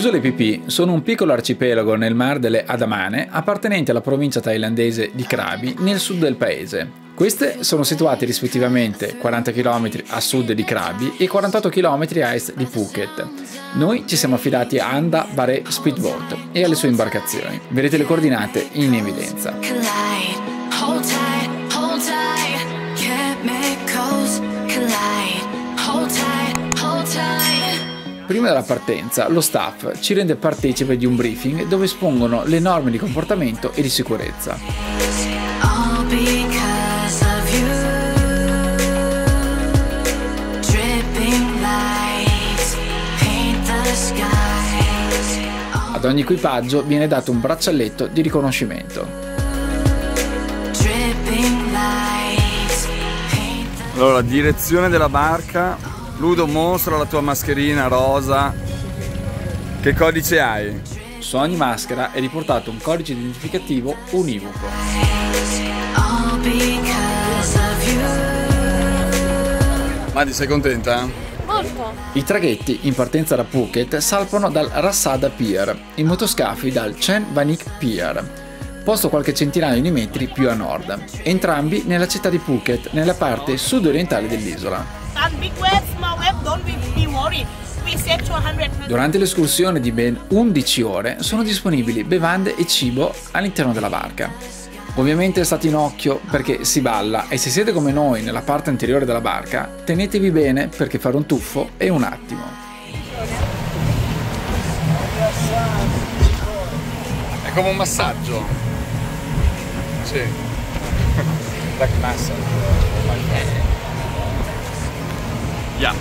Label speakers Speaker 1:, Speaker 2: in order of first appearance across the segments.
Speaker 1: isole Phi sono un piccolo arcipelago nel mar delle Adamane appartenente alla provincia thailandese di Krabi nel sud del paese. Queste sono situate rispettivamente 40 km a sud di Krabi e 48 km a est di Phuket. Noi ci siamo affidati a Anda Bare Speedboat e alle sue imbarcazioni. Vedete le coordinate in evidenza. Prima della partenza, lo staff ci rende partecipe di un briefing dove espongono le norme di comportamento e di sicurezza. Ad ogni equipaggio viene dato un braccialetto di riconoscimento.
Speaker 2: Allora, direzione della barca Ludo mostra la tua mascherina rosa. Che codice hai?
Speaker 1: Su ogni maschera è riportato un codice identificativo univoco.
Speaker 2: Madi, sei contenta?
Speaker 3: Molto.
Speaker 1: I traghetti in partenza da Phuket salpano dal Rassada Pier, i motoscafi dal Chen Vanik Pier, posto qualche centinaio di metri più a nord, entrambi nella città di Phuket, nella parte sud-orientale dell'isola. Durante l'escursione di ben 11 ore sono disponibili bevande e cibo all'interno della barca. Ovviamente state in occhio perché si balla e se siete come noi nella parte anteriore della barca, tenetevi bene perché fare un tuffo è un attimo.
Speaker 2: È come un massaggio. Sì. Like massage. Yeah.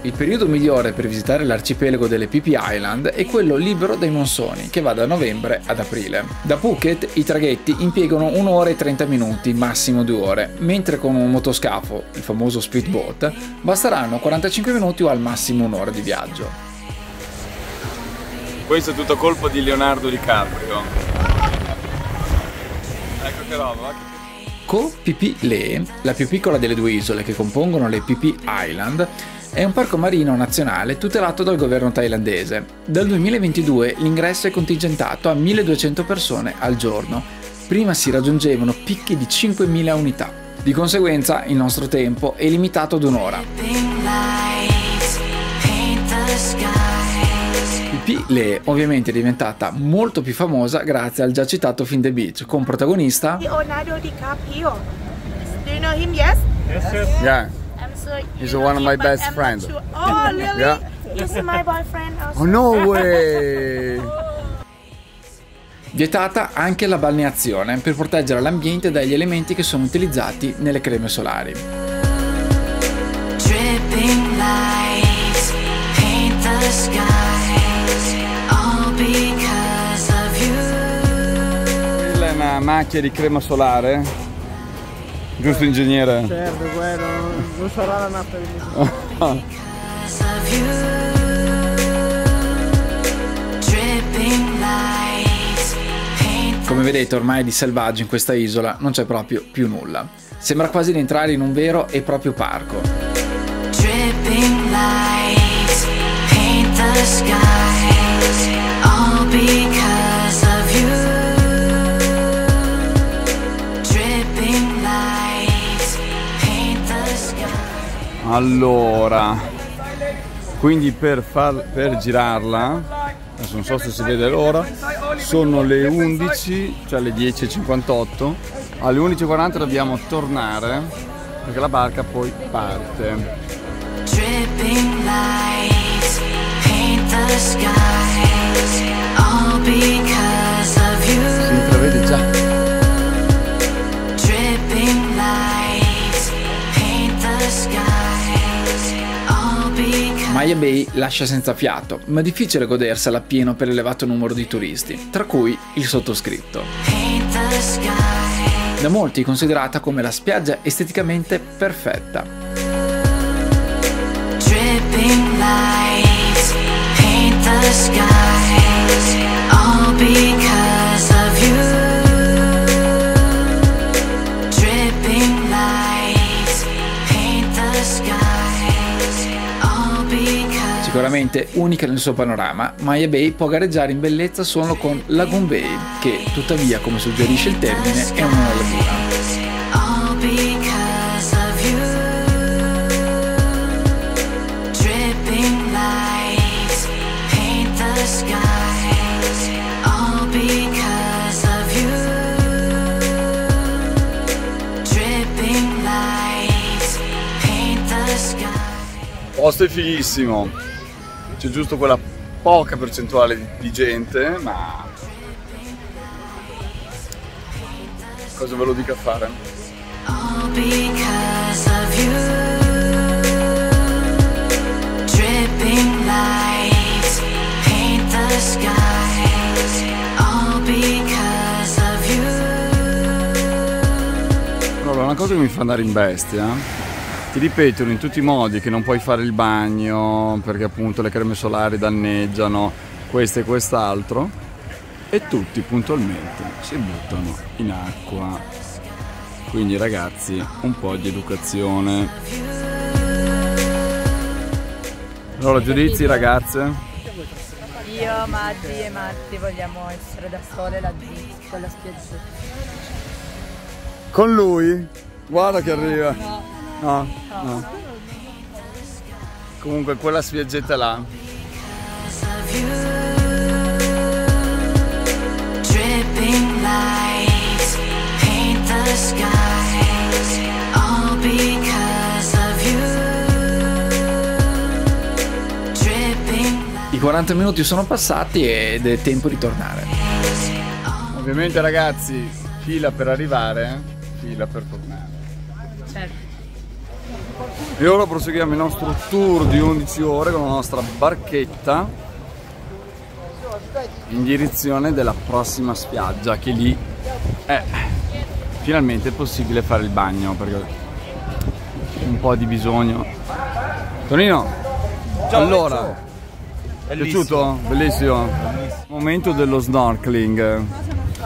Speaker 1: Il periodo migliore per visitare l'arcipelago delle Phi Island è quello libero dai monsoni, che va da novembre ad aprile. Da Phuket i traghetti impiegano 1 ora e 30 minuti, massimo 2 ore, mentre con un motoscafo, il famoso speedboat, basteranno 45 minuti o al massimo un'ora di viaggio.
Speaker 2: Questo è tutto colpo di Leonardo DiCaprio. Ecco che roba,
Speaker 1: Ko Phi Lee, la più piccola delle due isole che compongono le Phi Island, è un parco marino nazionale tutelato dal governo thailandese. Dal 2022 l'ingresso è contingentato a 1200 persone al giorno. Prima si raggiungevano picchi di 5000 unità. Di conseguenza il nostro tempo è limitato ad un'ora. P. Lee ovviamente è diventata molto più famosa grazie al già citato film The Beach con protagonista
Speaker 3: Leonardo DiCaprio. Do you know him? Yes?
Speaker 2: Yes, yes. Yeah. He's one of my best friends.
Speaker 3: Oh, really? Yeah. He's my boyfriend also.
Speaker 2: Oh, no way!
Speaker 1: Vietata anche la balneazione per proteggere l'ambiente dagli elementi che sono utilizzati nelle creme solari. Dripping lights paint the sky.
Speaker 2: Quella è una macchia di crema solare? Giusto ingegnere?
Speaker 4: Certo, quello, non sarà la nafta di
Speaker 1: Come vedete ormai di selvaggio in questa isola non c'è proprio più nulla. Sembra quasi di entrare in un vero e proprio parco. Dripping lights paint the sky.
Speaker 2: Allora, quindi per, far, per girarla, adesso non so se si vede l'ora, sono le 11, cioè le 10.58, alle 11.40 dobbiamo tornare perché la barca poi parte. Dripping lights paint the skies,
Speaker 1: Maya Bay lascia senza fiato, ma difficile godersela appieno per l'elevato numero di turisti, tra cui il sottoscritto. Da molti considerata come la spiaggia esteticamente perfetta. Lights, paint the skies, all because sicuramente unica nel suo panorama, Maya Bay può gareggiare in bellezza solo con Lagoon Bay, che tuttavia, come suggerisce il termine, è una laguna.
Speaker 2: Posto è fighissimo, c'è giusto quella poca percentuale di, di gente, ma cosa ve lo dica a fare?
Speaker 5: All because of you. Dripping lights paint the skies. All because of you.
Speaker 2: Allora, una cosa che mi fa andare in bestia, ti ripetono in tutti i modi che non puoi fare il bagno perché appunto le creme solari danneggiano questo e quest'altro e tutti puntualmente si buttano in acqua. Quindi ragazzi, un po' di educazione. Allora, giudizi ragazze?
Speaker 6: Io, Maggi e Matti vogliamo essere da sole laggiù, con la spiaggia.
Speaker 2: Con lui? Guarda che arriva. No, no. Comunque quella spiaggetta là.
Speaker 5: of you. Dripping lights paint the skies. All because of you. Dripping lights.
Speaker 1: I 40 minuti sono passati ed è tempo di tornare.
Speaker 2: Ovviamente ragazzi, fila per arrivare, fila per tornare.
Speaker 6: Certo.
Speaker 2: E ora proseguiamo il nostro tour di 11 ore con la nostra barchetta in direzione della prossima spiaggia che lì è finalmente possibile fare il bagno perché un po' di bisogno. Tonino, allora, è piaciuto? Bellissimo. Momento dello snorkeling.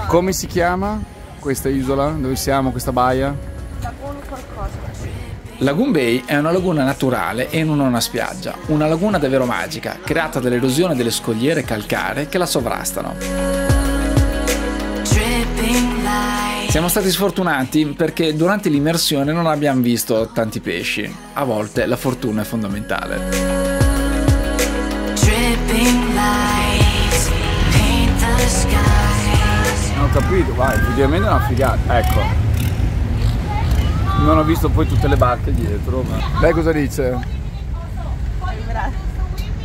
Speaker 2: Come si chiama questa isola? Dove siamo, questa baia?
Speaker 1: Lagoon Bay è una laguna naturale e non una spiaggia, una laguna davvero magica, creata dall'erosione delle scogliere calcaree che la sovrastano. Siamo stati sfortunati perché durante l'immersione non abbiamo visto tanti pesci. A volte la fortuna è fondamentale.
Speaker 2: Non ho capito, vai, effettivamente è una figata. Ecco. Non ho visto poi tutte le barche dietro. Ma... Lei cosa dice?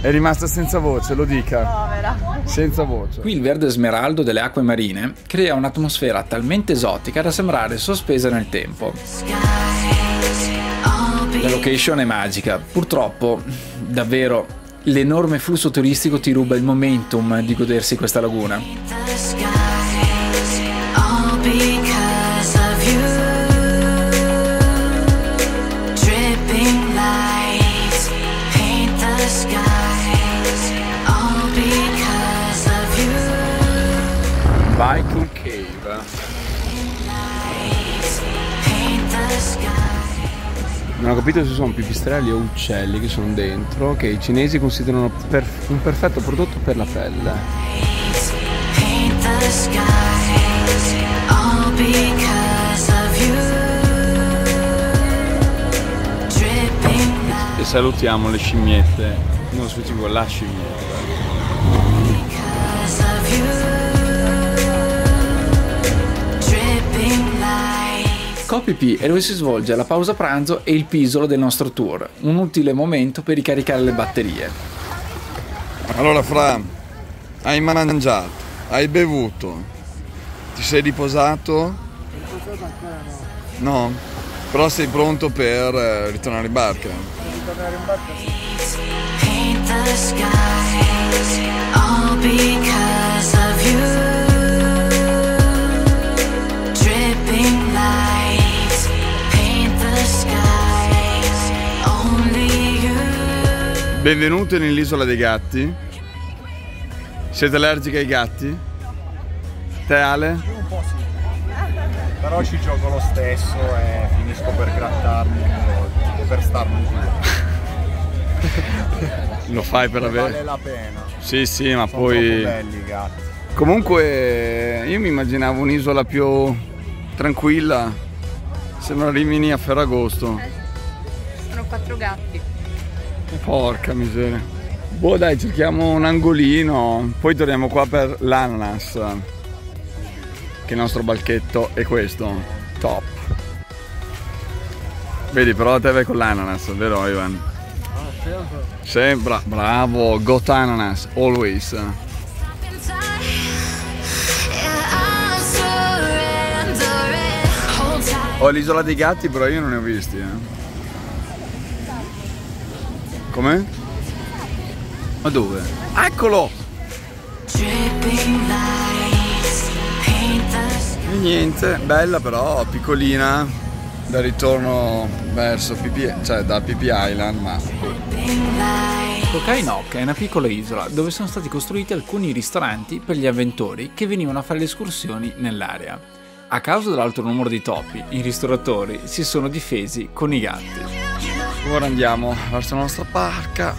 Speaker 2: È rimasta senza voce, lo dica.
Speaker 6: Povera.
Speaker 2: Senza voce.
Speaker 1: Qui il verde smeraldo delle acque marine crea un'atmosfera talmente esotica da sembrare sospesa nel tempo. La location è magica, purtroppo davvero l'enorme flusso turistico ti ruba il momentum di godersi questa laguna.
Speaker 7: Capito se sono pipistrelli o uccelli che sono dentro, che i cinesi considerano per- un perfetto prodotto per la pelle.
Speaker 2: E salutiamo le scimmiette. Non specifico la scimmietta.
Speaker 1: COPP è dove si svolge la pausa pranzo e il pisolo del nostro tour, un utile momento per ricaricare le batterie.
Speaker 8: Allora Fra, hai mangiato, hai bevuto, ti sei riposato? No? Però sei pronto per eh, ritornare in barca?
Speaker 5: Paint the skies, all because
Speaker 2: Benvenuti nell'isola dei gatti. Siete allergiche ai gatti? Te Ale?
Speaker 4: Però ci gioco lo stesso e finisco per grattarmi e per starmi via.
Speaker 2: Lo fai per avere...
Speaker 4: Vale la pena.
Speaker 2: Sì, sì, ma
Speaker 4: Sono
Speaker 2: poi...
Speaker 4: belli i gatti.
Speaker 2: Comunque io mi immaginavo un'isola più tranquilla. Sembra Rimini a Ferragosto.
Speaker 6: Sono quattro gatti.
Speaker 2: Porca miseria. Boh dai, cerchiamo un angolino, poi torniamo qua per l'ananas. Che il nostro balchetto è questo. Top. Vedi, però te vai con l'ananas, vero Ivan? Sempre. Bravo, got ananas, always. Ho l'isola dei gatti, però io non ne ho visti. Eh. Com'è? Ma dove? Eccolo! E niente, bella però, piccolina, da ritorno verso PP, cioè da PP Island, ma
Speaker 1: Nok è una piccola isola dove sono stati costruiti alcuni ristoranti per gli avventori che venivano a fare le escursioni nell'area. A causa dell'alto numero di topi, i ristoratori si sono difesi con i gatti.
Speaker 2: Ora andiamo verso la nostra barca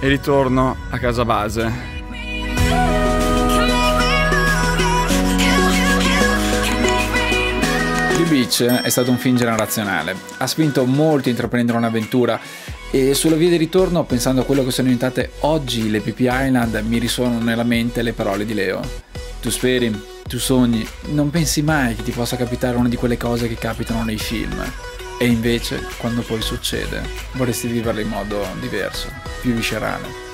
Speaker 2: e ritorno a casa base.
Speaker 1: The Beach è stato un film generazionale, ha spinto molti a intraprendere un'avventura e sulla via di ritorno, pensando a quello che sono diventate oggi le PP Island, mi risuonano nella mente le parole di Leo. Tu speri, tu sogni, non pensi mai che ti possa capitare una di quelle cose che capitano nei film. E invece, quando poi succede, vorresti viverle in modo diverso, più viscerale.